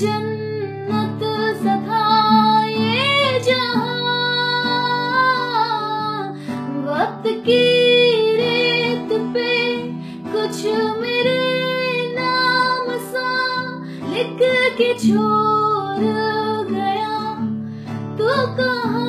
जन्नत सखा वक्त की रेत पे कुछ मेरे नाम सा लिख के छोड़ गया। तो तू कहा